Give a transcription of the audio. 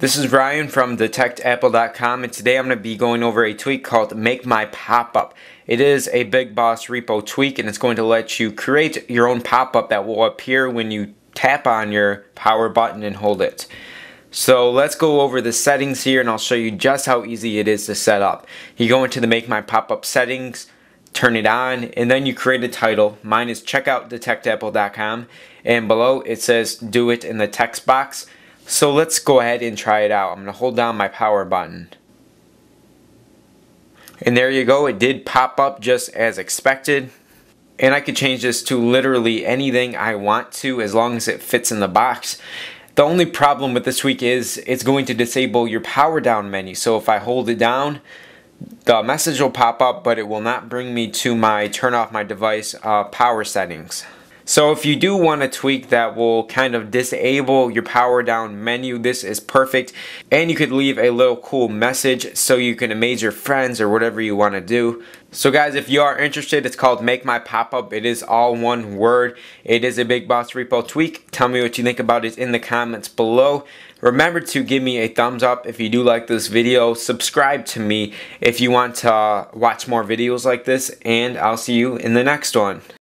This is Ryan from DetectApple.com and today I'm going to be going over a tweak called Make My Pop-Up. It is a Big Boss repo tweak and it's going to let you create your own pop-up that will appear when you tap on your power button and hold it. So let's go over the settings here and I'll show you just how easy it is to set up. You go into the Make My Pop-Up settings, turn it on, and then you create a title. Mine is checkoutdetectapple.com and below it says do it in the text box. So let's go ahead and try it out. I'm going to hold down my power button. And there you go, it did pop up just as expected. And I could change this to literally anything I want to as long as it fits in the box. The only problem with this tweak is it's going to disable your power down menu. So if I hold it down, the message will pop up, but it will not bring me to my turn off my device uh, power settings. So if you do want a tweak that will kind of disable your power down menu, this is perfect. And you could leave a little cool message so you can amaze your friends or whatever you want to do. So guys, if you are interested, it's called Make My Pop-Up. It is all one word. It is a Big Boss Repo tweak. Tell me what you think about it in the comments below. Remember to give me a thumbs up if you do like this video. Subscribe to me if you want to watch more videos like this. And I'll see you in the next one.